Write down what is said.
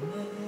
Mm-hmm.